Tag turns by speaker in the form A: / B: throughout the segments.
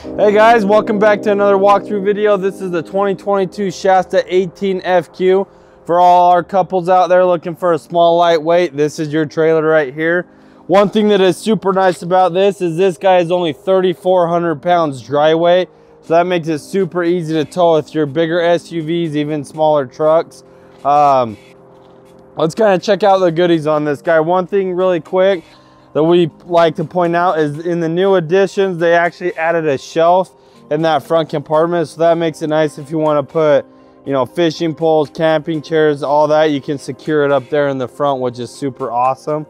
A: Hey guys, welcome back to another walkthrough video. This is the 2022 Shasta 18FQ. For all our couples out there looking for a small lightweight, this is your trailer right here. One thing that is super nice about this is this guy is only 3,400 pounds dry weight. So that makes it super easy to tow with your bigger SUVs, even smaller trucks. Um, let's kind of check out the goodies on this guy. One thing really quick, that we like to point out is in the new additions, they actually added a shelf in that front compartment. So that makes it nice if you want to put, you know, fishing poles, camping chairs, all that, you can secure it up there in the front, which is super awesome.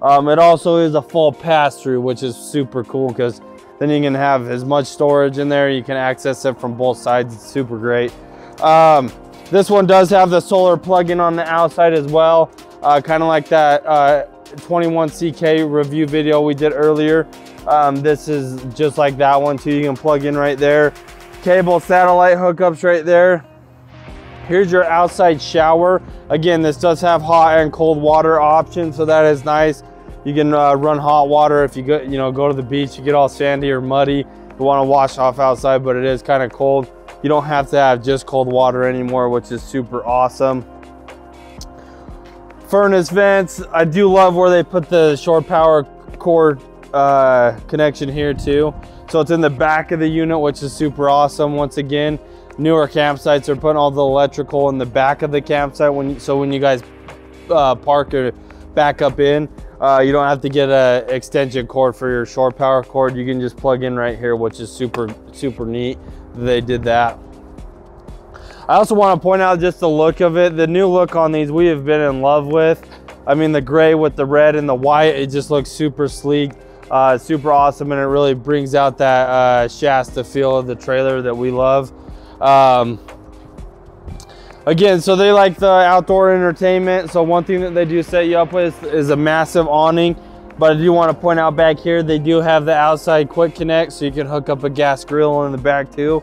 A: Um, it also is a full pass-through, which is super cool because then you can have as much storage in there. You can access it from both sides. It's super great. Um, this one does have the solar plug-in on the outside as well, uh, kind of like that uh, 21CK review video we did earlier. Um, this is just like that one too. You can plug in right there. Cable satellite hookups right there. Here's your outside shower. Again, this does have hot and cold water options, so that is nice. You can uh, run hot water if you go, you know, go to the beach, you get all sandy or muddy. You want to wash off outside, but it is kind of cold. You don't have to have just cold water anymore, which is super awesome furnace vents. I do love where they put the shore power cord uh, connection here too. So it's in the back of the unit, which is super awesome. Once again, newer campsites are putting all the electrical in the back of the campsite. When So when you guys uh, park or back up in, uh, you don't have to get a extension cord for your shore power cord. You can just plug in right here, which is super, super neat. They did that. I also want to point out just the look of it. The new look on these we have been in love with. I mean, the gray with the red and the white, it just looks super sleek, uh, super awesome, and it really brings out that uh, Shasta feel of the trailer that we love. Um, again, so they like the outdoor entertainment. So one thing that they do set you up with is a massive awning. But I do want to point out back here, they do have the outside quick connect, so you can hook up a gas grill in the back too,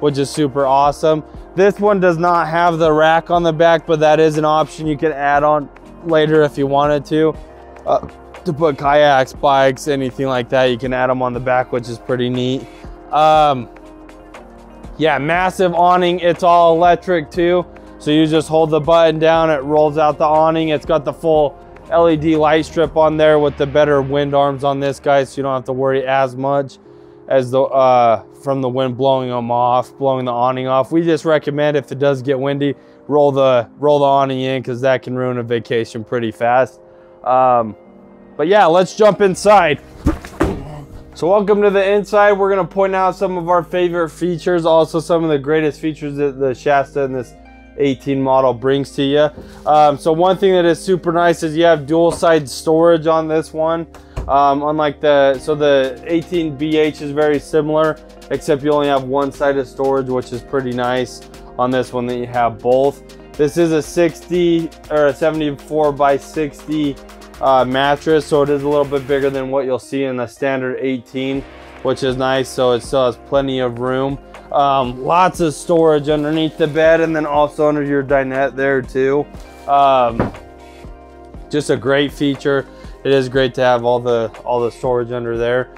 A: which is super awesome. This one does not have the rack on the back, but that is an option you can add on later if you wanted to. Uh, to put kayaks, bikes, anything like that, you can add them on the back, which is pretty neat. Um, yeah, massive awning. It's all electric too. So you just hold the button down, it rolls out the awning. It's got the full LED light strip on there with the better wind arms on this guy, so you don't have to worry as much as the uh, from the wind blowing them off, blowing the awning off. We just recommend if it does get windy, roll the roll the awning in because that can ruin a vacation pretty fast. Um, but yeah, let's jump inside. So welcome to the inside. We're gonna point out some of our favorite features, also some of the greatest features that the Shasta and this 18 model brings to you. Um, so one thing that is super nice is you have dual side storage on this one. Um, unlike the, so the 18BH is very similar, except you only have one side of storage, which is pretty nice on this one that you have both. This is a 60 or a 74 by 60 uh, mattress, so it is a little bit bigger than what you'll see in the standard 18, which is nice. So it still has plenty of room. Um, lots of storage underneath the bed and then also under your dinette there too. Um, just a great feature it is great to have all the all the storage under there.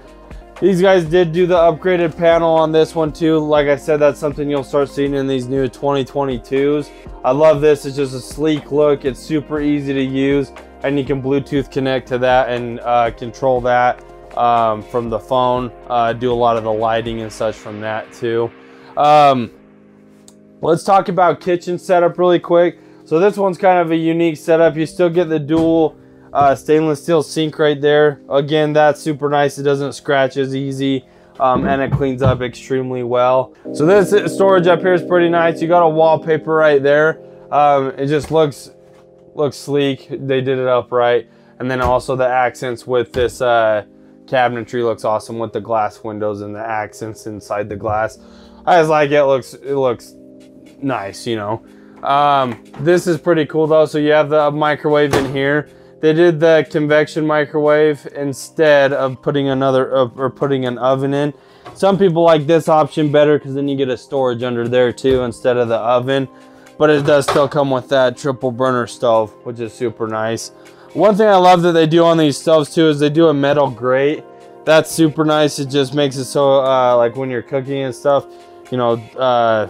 A: These guys did do the upgraded panel on this one too. Like I said, that's something you'll start seeing in these new 2022s. I love this. It's just a sleek look. It's super easy to use and you can Bluetooth connect to that and uh, control that um, from the phone. Uh, do a lot of the lighting and such from that too. Um, let's talk about kitchen setup really quick. So this one's kind of a unique setup. You still get the dual uh, stainless steel sink right there. Again, that's super nice. It doesn't scratch as easy. Um, and it cleans up extremely well. So this storage up here is pretty nice. You got a wallpaper right there. Um, it just looks looks sleek. They did it up right. And then also the accents with this uh, cabinetry looks awesome with the glass windows and the accents inside the glass. I just like it. it looks it looks nice, you know. Um, this is pretty cool though. So you have the microwave in here. They did the convection microwave instead of putting another uh, or putting an oven in. Some people like this option better because then you get a storage under there too instead of the oven. But it does still come with that triple burner stove, which is super nice. One thing I love that they do on these stoves too is they do a metal grate. that's super nice. It just makes it so uh, like when you're cooking and stuff, you know, uh,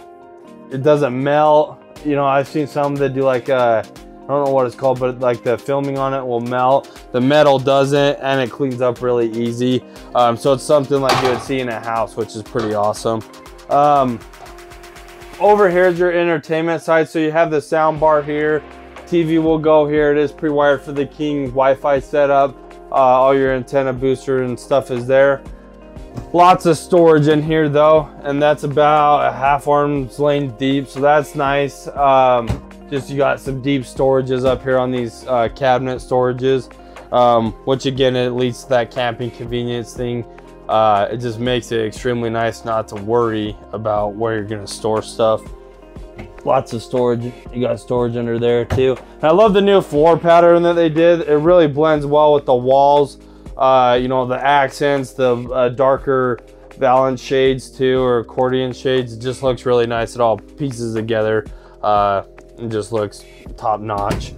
A: it doesn't melt. You know, I've seen some that do like, uh, I don't know what it's called, but like the filming on it will melt. The metal doesn't, and it cleans up really easy. Um, so it's something like you would see in a house, which is pretty awesome. Um, over here is your entertainment side. So you have the sound bar here. TV will go here. It is pre-wired for the King Wi-Fi setup. Uh, all your antenna booster and stuff is there. Lots of storage in here though, and that's about a half arm's length deep, so that's nice. Um, just you got some deep storages up here on these uh, cabinet storages, um, which again, it leads to that camping convenience thing. Uh, it just makes it extremely nice not to worry about where you're gonna store stuff. Lots of storage. You got storage under there too. And I love the new floor pattern that they did. It really blends well with the walls. Uh, you know, the accents, the uh, darker valance shades too, or accordion shades. It just looks really nice. It all pieces together. Uh, and just looks top notch.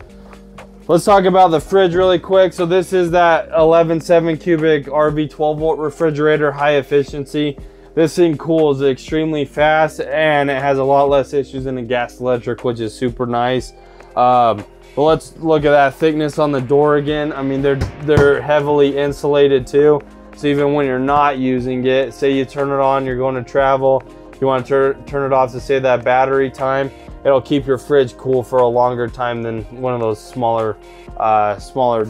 A: Let's talk about the fridge really quick. So this is that 11.7 cubic RV 12 volt refrigerator, high efficiency. This thing cools extremely fast and it has a lot less issues than a gas electric, which is super nice. Um, but let's look at that thickness on the door again. I mean, they're, they're heavily insulated too. So even when you're not using it, say you turn it on, you're going to travel, you want to turn it off to save that battery time, it'll keep your fridge cool for a longer time than one of those smaller, uh, smaller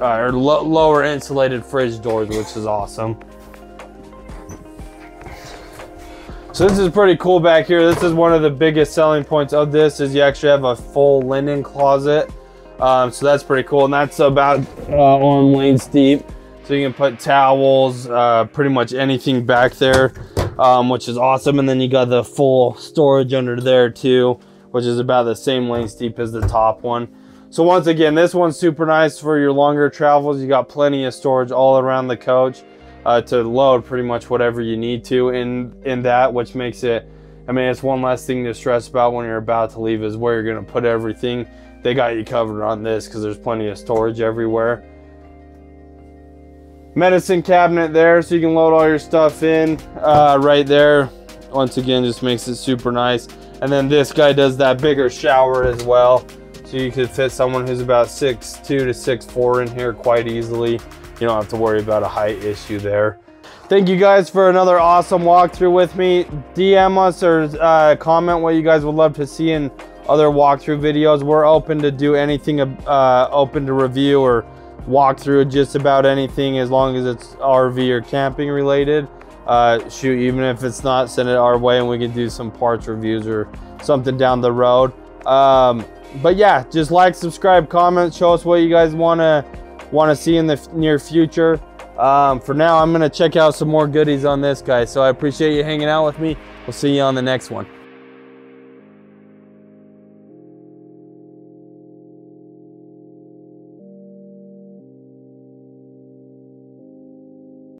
A: uh, or lo lower insulated fridge doors, which is awesome. So this is pretty cool back here. This is one of the biggest selling points of this is you actually have a full linen closet. Um, so that's pretty cool. And that's about uh, on length deep. So you can put towels, uh, pretty much anything back there um, which is awesome. And then you got the full storage under there too, which is about the same length deep as the top one. So once again, this one's super nice for your longer travels. You got plenty of storage all around the coach uh, to load pretty much whatever you need to in, in that, which makes it, I mean, it's one less thing to stress about when you're about to leave is where you're gonna put everything. They got you covered on this because there's plenty of storage everywhere. Medicine cabinet there so you can load all your stuff in uh, right there. Once again just makes it super nice. And then this guy does that bigger shower as well. So you could fit someone who's about six two to six four in here quite easily you don't have to worry about a height issue there thank you guys for another awesome walkthrough with me dm us or uh, comment what you guys would love to see in other walkthrough videos we're open to do anything uh, open to review or walk through just about anything as long as it's RV or camping related. Uh, shoot, even if it's not, send it our way and we can do some parts reviews or something down the road. Um, but yeah, just like, subscribe, comment, show us what you guys want to want to see in the near future. Um, for now, I'm going to check out some more goodies on this guy. So I appreciate you hanging out with me. We'll see you on the next one.